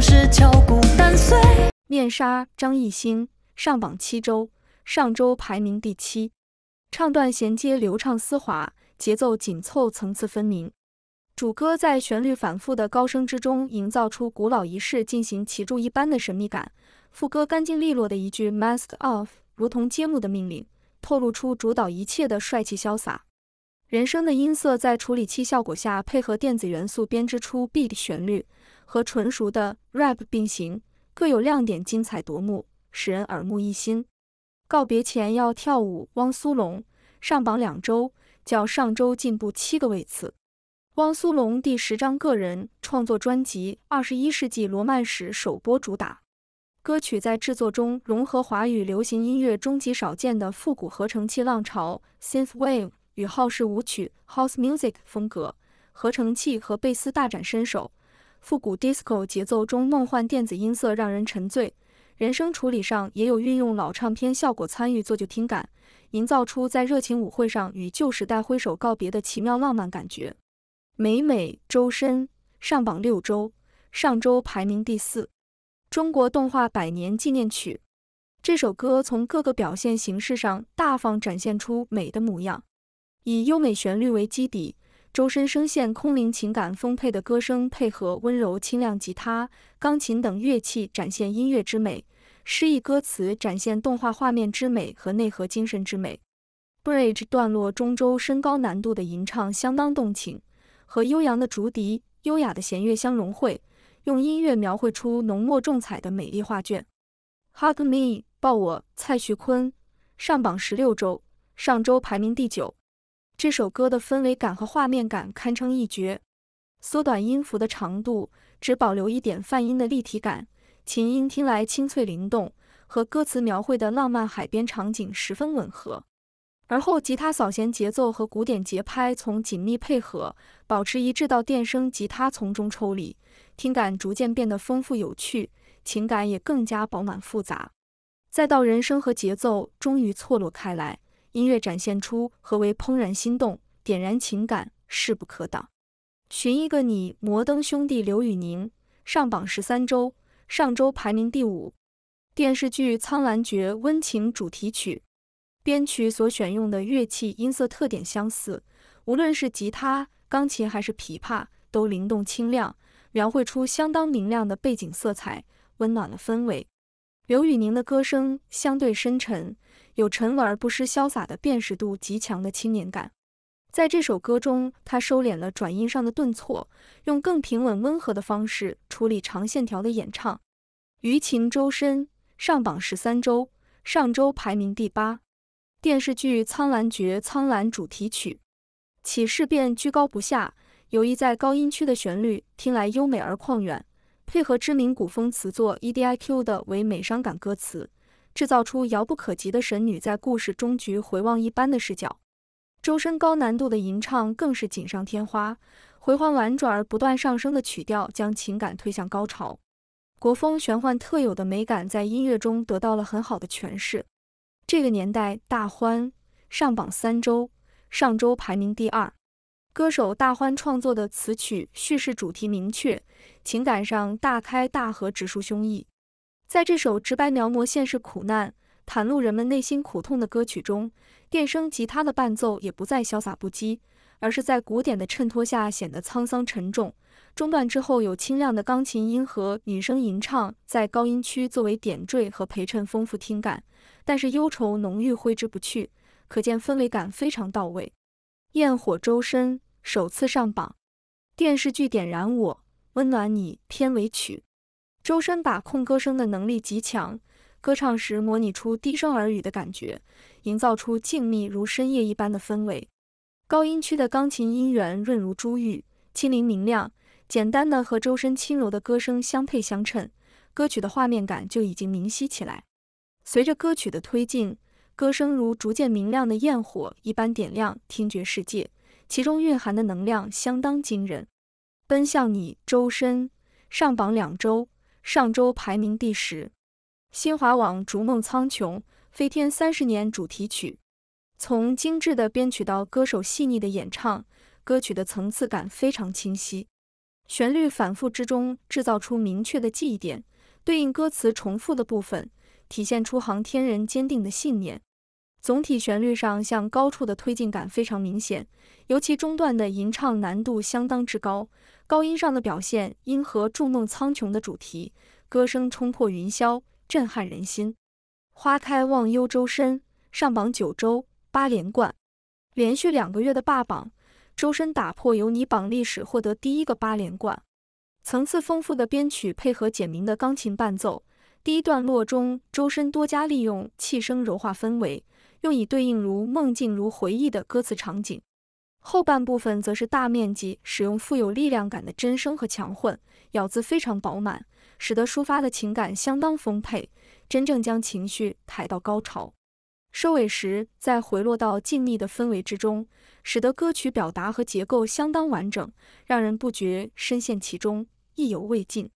是敲鼓单碎。面纱张艺兴上榜七周，上周排名第七。唱段衔接流畅丝滑，节奏紧凑，层次分明。主歌在旋律反复的高声之中，营造出古老仪式进行祈祝一般的神秘感。副歌干净利落的一句 “mask off”，如同揭幕的命令，透露出主导一切的帅气潇洒。人声的音色在处理器效果下，配合电子元素编织出 beat 旋律，和纯熟的 rap 并行，各有亮点，精彩夺目，使人耳目一新。告别前要跳舞，汪苏泷上榜两周，较上周进步七个位次。汪苏泷第十张个人创作专辑《二十一世纪罗曼史》首播主打，歌曲在制作中融合华语流行音乐中极少见的复古合成器浪潮 （synth wave） 与浩式舞曲 （house music） 风格，合成器和贝斯大展身手，复古 disco 节奏中梦幻电子音色让人沉醉。人声处理上也有运用老唱片效果参与做旧听感，营造出在热情舞会上与旧时代挥手告别的奇妙浪漫感觉。美美周深上榜六周，上周排名第四。中国动画百年纪念曲，这首歌从各个表现形式上大方展现出美的模样。以优美旋律为基底，周深声线空灵，情感丰沛的歌声配合温柔清亮吉他、钢琴等乐器，展现音乐之美。诗意歌词展现动画画面之美和内核精神之美。Bridge 段落中，周深高难度的吟唱相当动情，和悠扬的竹笛、优雅的弦乐相融汇，用音乐描绘出浓墨重彩的美丽画卷。Hug Me 抱我，蔡徐坤上榜十六周，上周排名第九。这首歌的氛围感和画面感堪称一绝，缩短音符的长度，只保留一点泛音的立体感。琴音听来清脆灵动，和歌词描绘的浪漫海边场景十分吻合。而后吉他扫弦节奏和古典节拍从紧密配合，保持一致到电声吉他从中抽离，听感逐渐变得丰富有趣，情感也更加饱满复杂。再到人声和节奏终于错落开来，音乐展现出何为怦然心动，点燃情感，势不可挡。寻一个你，摩登兄弟刘宇宁上榜十三周。上周排名第五，电视剧《苍兰诀》温情主题曲，编曲所选用的乐器音色特点相似，无论是吉他、钢琴还是琵琶，都灵动清亮，描绘出相当明亮的背景色彩，温暖了氛围。刘宇宁的歌声相对深沉，有沉稳而不失潇洒的辨识度极强的青年感。在这首歌中，他收敛了转音上的顿挫，用更平稳温和的方式处理长线条的演唱。余情周深上榜十三周，上周排名第八。电视剧《苍兰诀》苍兰主题曲，起势便居高不下，有意在高音区的旋律听来优美而旷远，配合知名古风词作 EDIQ 的唯美伤感歌词，制造出遥不可及的神女在故事终局回望一般的视角。周深高难度的吟唱更是锦上添花，回环婉转而不断上升的曲调将情感推向高潮，国风玄幻特有的美感在音乐中得到了很好的诠释。这个年代大欢上榜三周，上周排名第二。歌手大欢创作的词曲叙事主题明确，情感上大开大合，直抒胸臆。在这首直白描摹现实苦难。袒露人们内心苦痛的歌曲中，电声吉他的伴奏也不再潇洒不羁，而是在鼓点的衬托下显得沧桑沉重。中段之后有清亮的钢琴音和女声吟唱在高音区作为点缀和陪衬，丰富听感。但是忧愁浓郁挥之不去，可见氛围感非常到位。焰火周深首次上榜，电视剧《点燃我，温暖你》片尾曲，周深把控歌声的能力极强。歌唱时模拟出低声耳语的感觉，营造出静谧如深夜一般的氛围。高音区的钢琴音源润如珠玉，清灵明亮，简单的和周深轻柔的歌声相配相衬，歌曲的画面感就已经明晰起来。随着歌曲的推进，歌声如逐渐明亮的焰火一般点亮听觉世界，其中蕴含的能量相当惊人。奔向你，周深上榜两周，上周排名第十。新华网《逐梦苍穹》飞天三十年主题曲，从精致的编曲到歌手细腻的演唱，歌曲的层次感非常清晰。旋律反复之中制造出明确的记忆点，对应歌词重复的部分，体现出航天人坚定的信念。总体旋律上向高处的推进感非常明显，尤其中段的吟唱难度相当之高，高音上的表现因和筑梦苍穹的主题，歌声冲破云霄，震撼人心。花开忘忧周深上榜九周八连冠，连续两个月的霸榜，周深打破由你榜历史，获得第一个八连冠。层次丰富的编曲配合简明的钢琴伴奏，第一段落中，周深多加利用气声柔化氛围。用以对应如梦境如回忆的歌词场景，后半部分则是大面积使用富有力量感的真声和强混，咬字非常饱满，使得抒发的情感相当丰沛，真正将情绪抬到高潮。收尾时再回落到静谧的氛围之中，使得歌曲表达和结构相当完整，让人不觉深陷其中，意犹未尽。